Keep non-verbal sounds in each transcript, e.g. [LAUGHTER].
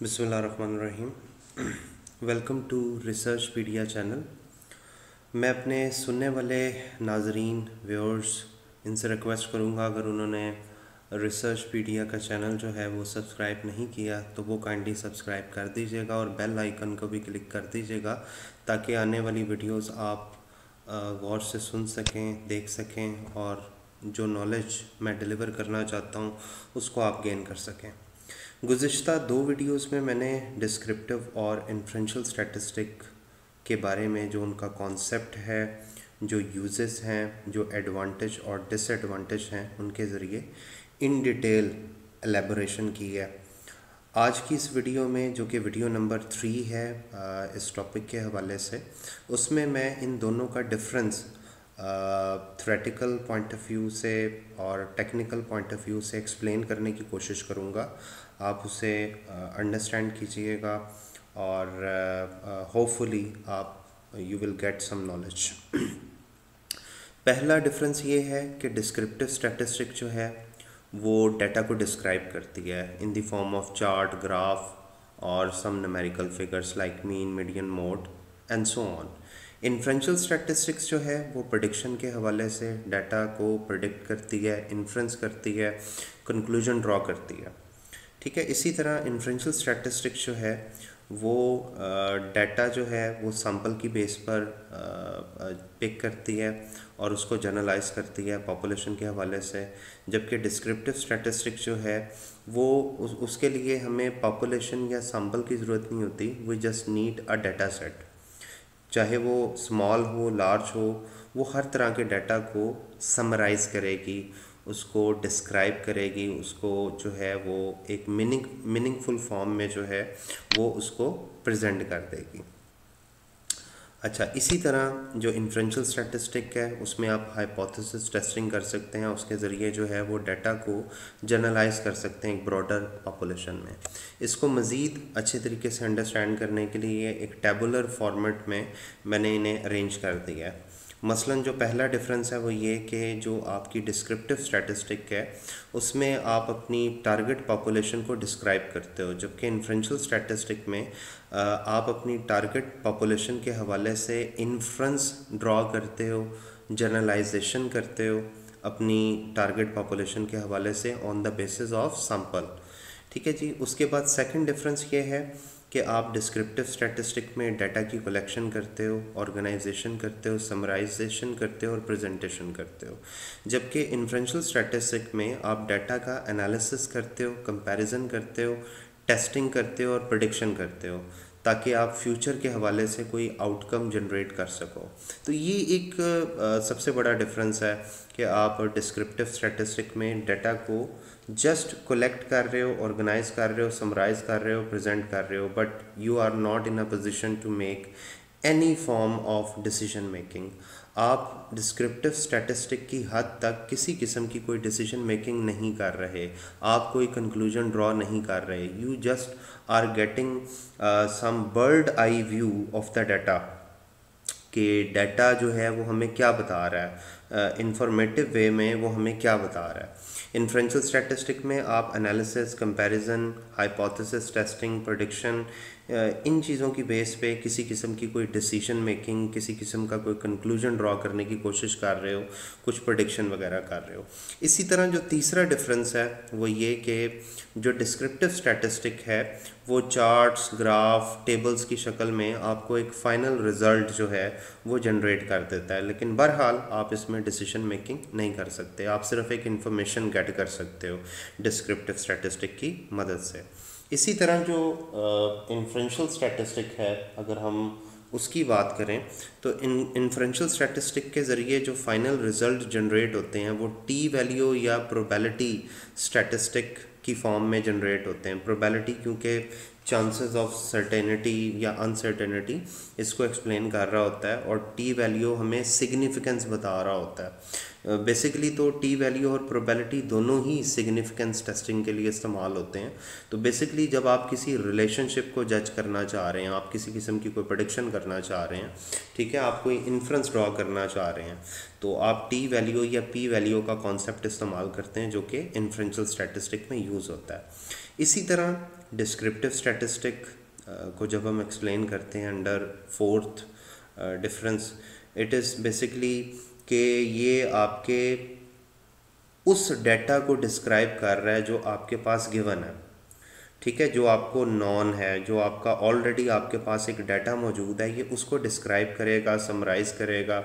बिसमीम welcome to research pedia channel. मैं अपने सुनने वाले नाजरीन, व्यूअर्स, इनसे रिक्वेस्ट करूँगा, अगर उन्होंने रिसर्च पीडिया का चैनल जो है वो सब्सक्राइब नहीं किया तो वो काइंडली सब्सक्राइब कर दीजिएगा और बेल आइकन को भी क्लिक कर दीजिएगा, ताकि आने वाली वीडियोस आप गौर से सुन सकें, देख सकें, और जो नॉलेज मैं डिलीवर करना चाहता हूँ, उसको आप गेन कर सकें। गुज्त दो वीडियोस में मैंने डिस्क्रिप्टिव और इन्फ्रेंशल स्टैटिस्टिक के बारे में जो उनका कॉन्सेप्ट है, जो यूजेस हैं, जो एडवांटेज और डिसएडवांटेज हैं, उनके ज़रिए इन डिटेल एलेबोरेशन की है। आज की इस वीडियो में, जो कि वीडियो नंबर थ्री है इस टॉपिक के हवाले से, उसमें मैं इन दोनों का difference theoretical point of view से और टेक्निकल पॉइंट ऑफ़ व्यू से एक्सप्लेन करने की कोशिश करूँगा। आप उसे अंडरस्टैंड कीजिएगा और होपफुली आप you will get some knowledge पहला डिफरेंस ये है कि डिस्क्रिप्टिव स्टैटिस्टिक जो है, वो डाटा को डिस्क्राइब करती है in the form of chart graph और some numerical figures like mean median mode and so on inferential statistics जो है वो प्रडिक्शन के हवाले से डाटा को प्रिडिक्ट करती है इन्फ्रेंस करती है कंक्लूजन ड्रॉ करती है। ठीक है इसी तरह इन्फ्रेंशियल स्टैटिस्टिक्स जो है वो डाटा जो है वो सैंपल की बेस पर पिक करती है और उसको जनरलाइज करती है पॉपुलेशन के हवाले से। जबकि डिस्क्रिप्टिव स्टैटिस्टिक्स जो है वो उस, उसके लिए हमें पॉपुलेशन या सैंपल की ज़रूरत नहीं होती we just need a data set चाहे वो स्मॉल हो लार्ज हो, वो हर तरह के डाटा को समराइज़ करेगी, उसको डिस्क्राइब करेगी, उसको जो है वो एक मीनिंग मीनिंगफुल फॉर्म में जो है वो उसको प्रेजेंट कर देगी। अच्छा इसी तरह जो इन्फ्रेंशियल स्टैटिस्टिक है, उसमें आप हाइपोथेसिस टेस्टिंग कर सकते हैं, उसके ज़रिए जो है वो डाटा को जनरलाइज कर सकते हैं एक ब्रॉडर पॉपुलेशन में। इसको मज़ीद अच्छे तरीके से अंडरस्टैंड करने के लिए एक टेबुलर फॉर्मेट में मैंने इन्हें अरेंज कर दिया है। मसलन जो पहला डिफरेंस है वो ये कि जो आपकी डिस्क्रिप्टिव स्टैटिस्टिक है, उसमें आप अपनी टारगेट पॉपुलेशन को डिस्क्राइब करते हो, जबकि इन्फ्रेंशियल स्टैटिस्टिक में आप अपनी टारगेट पॉपुलेशन के हवाले से इन्फ्रेंस ड्रॉ करते हो जनरलाइजेशन करते हो, अपनी टारगेट पॉपुलेशन के हवाले से on the basis of sample ठीक है जी? उसके बाद सेकंड डिफरेंस ये है कि आप डिस्क्रिप्टिव स्टैटिस्टिक में डाटा की कलेक्शन करते हो ऑर्गेनाइजेशन करते हो समराइजेशन करते हो और प्रेजेंटेशन करते हो. जबकि इन्फ्रेंशल स्टैटिस्टिक में आप डाटा का एनालिसिस करते हो कंपैरिजन करते हो टेस्टिंग करते हो और प्रडिक्शन करते हो, ताकि आप फ्यूचर के हवाले से कोई आउटकम जनरेट कर सको। तो ये एक सबसे बड़ा डिफरेंस है कि आप डिस्क्रिप्टिव स्टैटिस्टिक में डाटा को जस्ट कलेक्ट कर रहे हो ऑर्गेनाइज कर रहे हो समराइज कर रहे हो प्रेजेंट कर रहे हो but you are not in a position to make any form of decision making आप डिस्क्रिप्टिव स्टैटिस्टिक की हद तक किसी किस्म की कोई डिसीज़न मेकिंग नहीं कर रहे। आप कोई कंक्लूजन ड्रॉ नहीं कर रहे। You just are getting some bird eye view of the data कि डाटा जो है वो हमें क्या बता रहा है? इंफॉर्मेटिव uh, वे में वो हमें क्या बता रहा है? इन्फ्रेंशियल स्टैटिस्टिक में आप analysis comparison hypothesis testing prediction इन चीज़ों की बेस पे किसी किस्म की कोई डिसीज़न मेकिंग किसी किस्म का कोई कंक्लूजन ड्रॉ करने की कोशिश कर रहे हो, कुछ प्रोडिक्शन वगैरह कर रहे हो। इसी तरह जो तीसरा डिफरेंस है, वो ये कि जो डिस्क्रिप्टिव स्टैटिस्टिक है, वो चार्ट्स ग्राफ टेबल्स की शक्ल में आपको एक फ़ाइनल रिज़ल्ट जो है, वो जनरेट कर देता है। लेकिन बहरहाल, आप इसमें डिसीज़न मेकिंग नहीं कर सकते। आप सिर्फ़ एक इन्फॉर्मेशन गेट कर सकते हो डिस्क्रिप्टिव स्टैटिस्टिक की मदद से। इसी तरह जो इन्फ्रेंशियल स्टैटिस्टिक है, अगर हम उसकी बात करें तो इन इन्फ्रेंशियल स्टैटिस्टिक के ज़रिए जो फाइनल रिज़ल्ट जनरेट होते हैं, वो टी वैल्यू या प्रोबेलिटी स्टैटिस्टिक की फॉर्म में जनरेट होते हैं। प्रोबेलिटी क्योंकि चांसेस ऑफ़ सर्टेनिटी या अनसर्टेनिटी इसको एक्सप्लेन कर रहा होता है, और टी वैल्यू हमें सिग्निफिकेंस बता रहा होता है। बेसिकली तो टी वैल्यू और प्रोबेबिलिटी दोनों ही सिग्निफिकेंस टेस्टिंग के लिए इस्तेमाल होते हैं। तो बेसिकली जब आप किसी रिलेशनशिप को जज करना चाह रहे हैं, आप किसी किस्म की कोई प्रडिक्शन करना चाह रहे हैं, ठीक है, आप कोई इन्फ्रेंस ड्रॉ करना चाह रहे हैं तो आप टी वैल्यू या पी वैल्यू का कॉन्सेप्ट इस्तेमाल करते हैं जो कि इन्फ्रेंशियल स्टैटिस्टिक में यूज़ होता है। इसी तरह डिस्क्रिप्टिव स्टैटिस्टिक को जब हम एक्सप्लेन करते हैं under fourth difference it is basically कि ये आपके उस डेटा को डिस्क्राइब कर रहा है जो आपके पास गिवन है। ठीक है? जो आपको नॉन है, जो आपका ऑलरेडी आपके पास एक डाटा मौजूद है, ये उसको डिस्क्राइब करेगा समराइज करेगा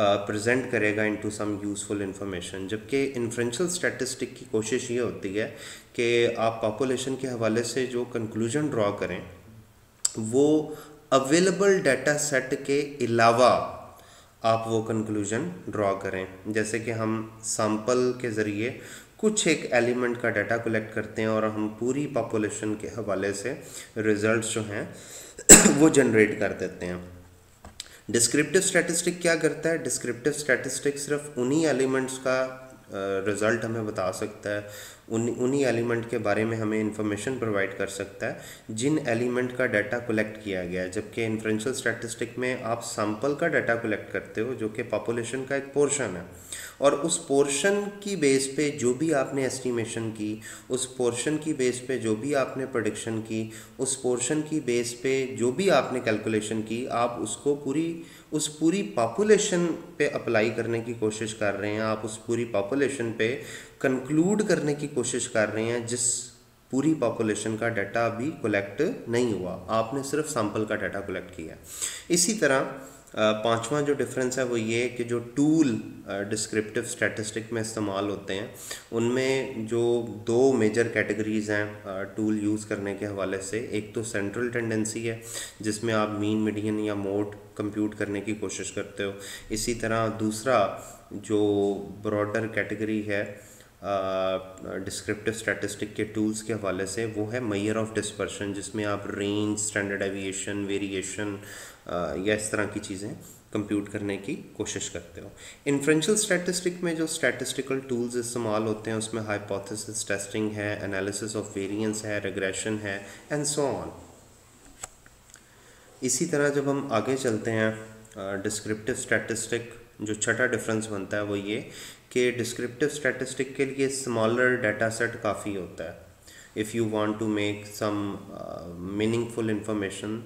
प्रेजेंट करेगा इनटू सम यूज़फुल इंफॉर्मेशन जबकि इन्फ्रेंशियल स्टैटिस्टिक की कोशिश ये होती है कि आप पॉपुलेशन के हवाले से जो कंक्लूजन ड्रॉ करें, वो अवेलेबल डाटा सेट के अलावा आप वो कंक्लूजन ड्रॉ करें। जैसे कि हम सैंपल के ज़रिए कुछ एक एलिमेंट का डाटा कलेक्ट करते हैं और हम पूरी पॉपुलेशन के हवाले से रिजल्ट्स जो हैं, [CLEARS THROAT] वो जनरेट कर देते हैं। डिस्क्रिप्टिव स्टैटिस्टिक क्या करता है? डिस्क्रिप्टिव स्टैटिस्टिक सिर्फ़ उन्हीं एलिमेंट्स का रिज़ल्ट हमें बता सकता है। उन, उन्हीं एलिमेंट के बारे में हमें इन्फॉर्मेशन प्रोवाइड कर सकता है, जिन एलिमेंट का डाटा कलेक्ट किया गया है। जबकि इन्फ्रेंशियल स्टैटिस्टिक में आप सैंपल का डाटा कलेक्ट करते हो, जो कि पॉपुलेशन का एक पोर्शन है। और उस पोर्शन की बेस पे जो भी आपने एस्टिमेशन की, उस पोर्शन की बेस पे जो भी आपने प्रोडिक्शन की, उस पोर्शन की बेस पे जो भी आपने कैलकुलेशन की, आप उसको पूरी, उस पूरी पॉपुलेशन पे अप्लाई करने की कोशिश कर रहे हैं। आप उस पूरी पॉपुलेशन पे कंक्लूड करने की कोशिश कर रहे हैं, जिस पूरी पॉपुलेशन का डाटा अभी कलेक्ट नहीं हुआ। आपने सिर्फ़ सैंपल का डाटा कलेक्ट किया इसी तरह पांचवा जो डिफरेंस है वो ये कि जो टूल डिस्क्रिप्टिव स्टैटिस्टिक में इस्तेमाल होते हैं, उनमें जो दो मेजर कैटेगरीज हैं टूल यूज़ करने के हवाले से। एक तो सेंट्रल टेंडेंसी है, जिसमें आप मीन मीडियन या मोड कंप्यूट करने की कोशिश करते हो। इसी तरह दूसरा जो ब्रॉडर कैटेगरी है डिस्क्रिप्टिव स्टैटिस्टिक के टूल्स के हवाले से, वो है मैयर ऑफ़ डिस्पर्शन जिसमें आप रेंज स्टैंडर्ड एविएशन वेरिएशन या इस तरह की चीज़ें कंप्यूट करने की कोशिश करते हो। इन्फ्रेंशियल स्टैटिस्टिक में जो स्टैटिस्टिकल टूल्स इस्तेमाल होते हैं, उसमें हाइपोथेसिस टेस्टिंग है एनालिसिस ऑफ़ वेरिएंस है रेग्रेशन है एंड सो ऑन इसी तरह जब हम आगे चलते हैं डिस्क्रिप्टिव स्टैटिस्टिक जो छठा डिफरेंस बनता है, वो ये कि डिस्क्रिप्टिव स्टैटिस्टिक के लिए स्मॉलर डाटा सेट काफ़ी होता है। If you want to make some meaningful information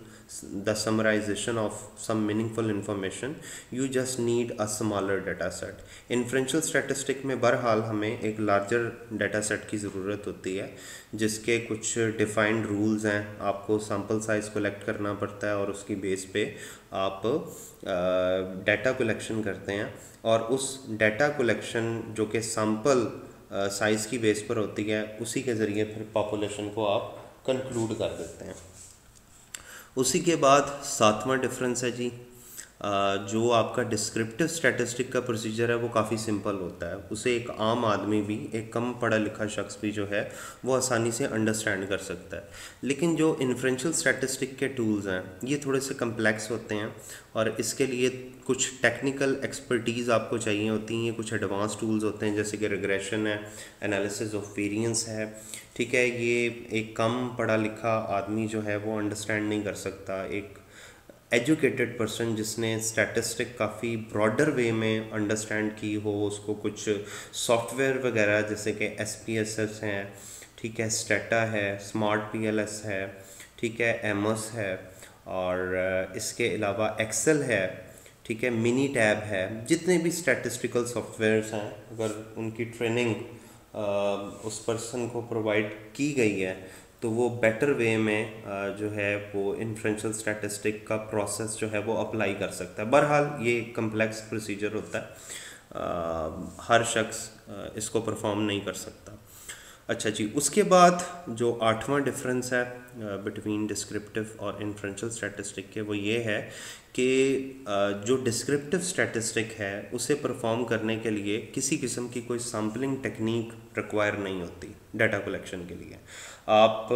the summarization of some meaningful information you just need a smaller data set inferential statistic में बहरहाल हमें एक larger data set की ज़रूरत होती है जिसके कुछ defined rules हैं आपको sample size collect पड़ता है और उसकी बेस पे आप डाटा uh, कलेक्शन करते हैं और उस डाटा कलेक्शन जो कि सैंपल साइज़ की बेस पर होती है, उसी के ज़रिए फिर पॉपुलेशन को आप कंक्लूड कर देते हैं। उसी के बाद सातवां डिफरेंस है जी। जो आपका डिस्क्रिप्टिव स्टैटिस्टिक का प्रोसीजर है, वो काफ़ी सिंपल होता है। उसे एक आम आदमी भी, एक कम पढ़ा लिखा शख्स भी जो है, वो आसानी से अंडरस्टैंड कर सकता है। लेकिन जो इन्फ्रेंशियल स्टैटिस्टिक के टूल्स हैं, ये थोड़े से कम्प्लेक्स होते हैं और इसके लिए कुछ टेक्निकल एक्सपर्टीज़ आपको चाहिए होती हैं। कुछ एडवांस टूल्स होते हैं, जैसे कि रिग्रेशन है एनालिसिस ऑफ़ वेरियंस है। ठीक है, ये एक कम पढ़ा लिखा आदमी जो है, वो अंडरस्टैंड नहीं कर सकता। एक एजुकेटेड पर्सन जिसने स्टैटिस्टिक काफ़ी ब्रॉडर वे में अंडरस्टैंड की हो, उसको कुछ सॉफ्टवेयर वगैरह जैसे कि एस पी एस एस हैं, ठीक है स्टेटा है स्मार्ट पी एल एस है, ठीक है एमस है और इसके अलावा एक्सेल है, ठीक है मिनी टैब है, जितने भी स्टैटिस्टिकल सॉफ्टवेयर्स हैं, अगर उनकी ट्रेनिंग उस पर्सन को प्रोवाइड की गई है तो वो बेटर वे में जो है वो इन्फ्रेंशियल स्टैटिस्टिक का प्रोसेस जो है वो अप्लाई कर सकता है। बहरहाल ये कम्प्लेक्स प्रोसीजर होता है। हर शख्स इसको परफॉर्म नहीं कर सकता। अच्छा जी, उसके बाद जो आठवां डिफरेंस है बिटवीन डिस्क्रिप्टिव और इन्फ्रेंशियल स्टैटिस्टिक के, वो ये है कि जो डिस्क्रिप्टिव स्टैटिस्टिक है, उसे परफॉर्म करने के लिए किसी किस्म की कोई सैम्पलिंग टेक्निक रिक्वायर नहीं होती डाटा कलेक्शन के लिए। आप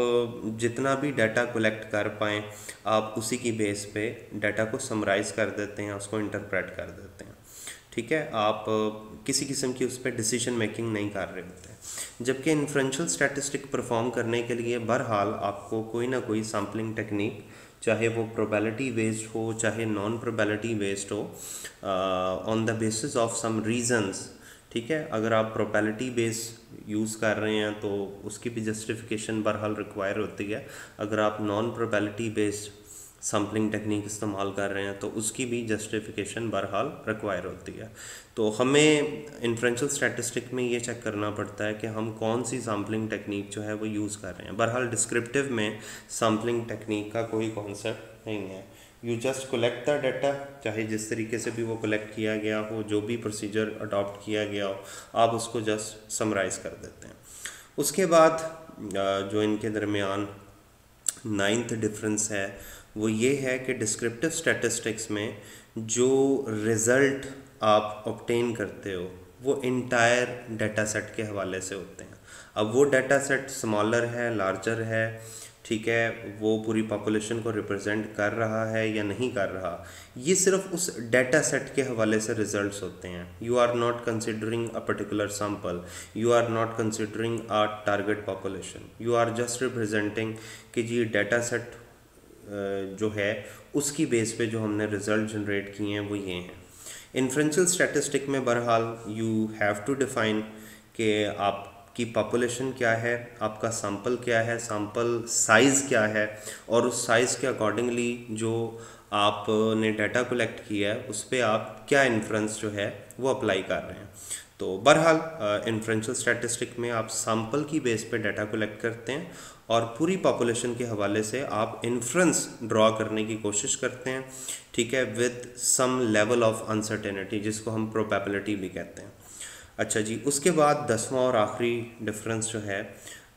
जितना भी डाटा कलेक्ट कर पाएँ, आप उसी की बेस पे डाटा को समराइज़ कर देते हैं, उसको इंटरप्रेट कर देते हैं। ठीक है? आप किसी किस्म की उस पर डिसीज़न मेकिंग नहीं कर रहे होते जबकि इन्फ्रेंशल स्टैटिस्टिक परफॉर्म करने के लिए बहरहाल आपको कोई ना कोई सैम्पलिंग टेक्निक चाहे वो प्रोबेलिटी बेस्ड हो, चाहे नॉन प्रोबेलिटी बेस्ड हो on the basis of some reasons ठीक है? अगर आप प्रोपेलिटी बेस यूज़ कर रहे हैं तो उसकी भी जस्टिफिकेशन बहरहाल रिक्वायर होती है। अगर आप non probability based sampling technique इस्तेमाल कर रहे हैं तो उसकी भी जस्टिफिकेशन बहरहाल रिक्वायर होती है। तो हमें इन्फ्रेंशियल स्टैटिस्टिक में ये चेक करना पड़ता है कि हम कौन सी सैम्पलिंग टेक्निक जो है वो यूज़ कर रहे हैं। बहरहाल डिस्क्रिप्टिव में सैम्पलिंग टेक्निक का कोई कॉन्सेप्ट नहीं है। You just collect the data चाहे जिस तरीके से भी वो कलेक्ट किया गया हो, जो भी प्रोसीजर अडॉप्ट किया गया हो, आप उसको जस्ट समराइज़ कर देते हैं। उसके बाद जो इनके दरमियान नाइन्थ डिफरेंस है, वो ये है कि डिस्क्रिप्टिव स्टैटिस्टिक्स में जो रिज़ल्ट आप ऑप्टेन करते हो, वो इंटायर डाटा सेट के हवाले से होते हैं। अब वो डाटा सेट स्मॉलर है लार्जर है ठीक है, वो पूरी पॉपुलेशन को रिप्रेजेंट कर रहा है या नहीं कर रहा, ये सिर्फ़ उस डाटा सेट के हवाले से रिजल्ट्स होते हैं। You are not considering a particular sample you are not considering a target population you are just representing कि जी डेटा सेट जो है, उसकी बेस पे जो हमने रिज़ल्ट जनरेट किए हैं, वो ये हैं। इन्फ्रेंशियल स्टैटिस्टिक में बहरहाल यू हैव टू डिफ़ाइन कि आपकी पॉपुलेशन क्या है, आपका सैंपल क्या है सैंपल साइज़ क्या है, और उस साइज़ के अकॉर्डिंगली जो आपने डाटा कलेक्ट किया है, उस पर आप क्या इन्फ्रेंस जो है, वो अप्लाई कर रहे हैं। तो बहरहाल इन्फ्रेंशियल स्टैटिस्टिक में आप सैंपल की बेस पे डाटा कलेक्ट करते हैं, और पूरी पॉपुलेशन के हवाले से आप इन्फ्रेंस ड्रॉ करने की कोशिश करते हैं, ठीक है with some level of uncertainty जिसको हम प्रोपेबिलिटी भी कहते हैं। अच्छा जी, उसके बाद दसवां और आखिरी डिफरेंस जो है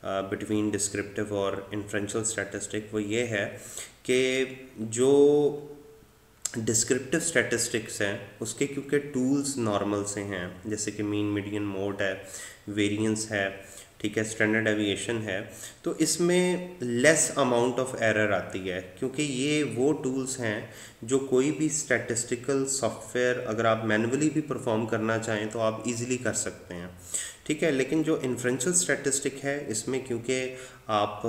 बिटवीन डिस्क्रिप्टिव और इन्फ्रेंशल स्टैटिस्टिक वो ये है कि जो डिस्क्रिप्टिव स्टैटिस्टिक्स हैं, उसके क्योंकि टूल्स नॉर्मल से हैं, जैसे कि मीन मीडियन मोड है वेरिएंस है ठीक है स्टैंडर्ड एविएशन है तो इसमें लेस अमाउंट ऑफ़ एरर आती है, क्योंकि ये वो टूल्स हैं जो कोई भी स्टैटिस्टिकल सॉफ्टवेयर अगर आप मैनुअली भी परफॉर्म करना चाहें तो आप इजीली कर सकते हैं। ठीक है, लेकिन जो इन्फ्रेंशियल स्टैटिस्टिक है इसमें क्योंकि आप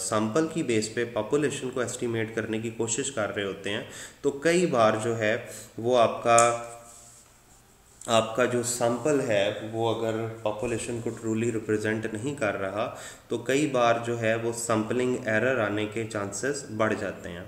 सैंपल की बेस पे पॉपुलेशन को एस्टिमेट करने की कोशिश कर रहे होते हैं तो कई बार जो है वो आपका आपका जो सैंपल है, वो अगर पॉपुलेशन को ट्रूली रिप्रेजेंट नहीं कर रहा तो कई बार जो है वो सैम्पलिंग एरर आने के चांसेस बढ़ जाते हैं।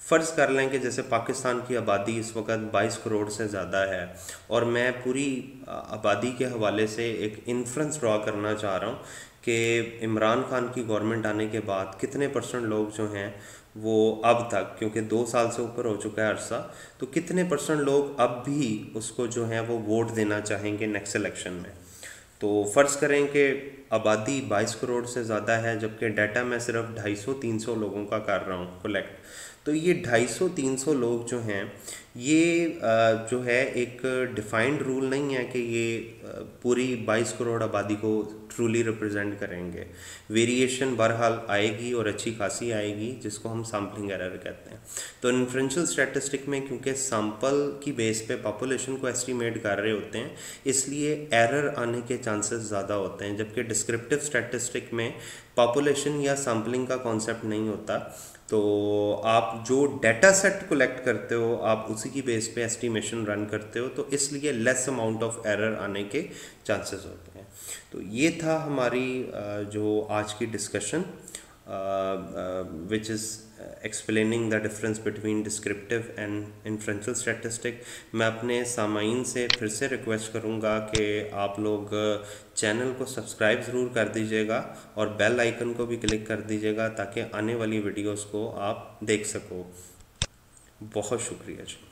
फ़र्ज़ कर लें कि जैसे पाकिस्तान की आबादी इस वक्त 22 करोड़ से ज़्यादा है, और मैं पूरी आबादी के हवाले से एक इन्फ्रेंस ड्रा करना चाह रहा हूँ कि इमरान खान की गवर्नमेंट आने के बाद कितने परसेंट लोग जो हैं वो अब तक, क्योंकि दो साल से ऊपर हो चुका है अरसा तो कितने परसेंट लोग अब भी उसको जो है वो वोट देना चाहेंगे नेक्स्ट इलेक्शन में? तो फ़र्ज़ करें कि आबादी 22 करोड़ से ज़्यादा है, जबकि डाटा मैं सिर्फ़ 250-300 लोगों का कर रहा हूँ कलेक्ट तो ये 250-300 लोग जो हैं ये जो है एक डिफाइंड रूल नहीं है कि ये पूरी 22 करोड़ आबादी को ट्रूली रिप्रेजेंट करेंगे। वेरिएशन बहरहाल आएगी और अच्छी खासी आएगी, जिसको हम सैम्पलिंग एरर कहते हैं। तो इन्फ्रेंशियल स्टैटिस्टिक में क्योंकि सैंपल की बेस पे पॉपुलेशन को एस्टिमेट कर रहे होते हैं, इसलिए एरर आने के चांसेस ज़्यादा होते हैं, जबकि डिस्क्रिप्टिव स्टैटिस्टिक में पॉपुलेशन या सैम्पलिंग का कॉन्सेप्ट नहीं होता। तो आप जो डेटा सेट कलेक्ट करते हो, आप उसी की बेस पे एस्टिमेशन रन करते हो तो इसलिए लेस अमाउंट ऑफ़ एरर आने के चांसेस होते हैं। तो ये था हमारी जो आज की discussion which is explaining the difference between descriptive and inferential statistic मैं अपने सामाइन से फिर से रिक्वेस्ट करूँगा कि आप लोग चैनल को सब्सक्राइब ज़रूर कर दीजिएगा और बेल आइकन को भी क्लिक कर दीजिएगा ताकि आने वाली वीडियोस को आप देख सको। बहुत शुक्रिया जी।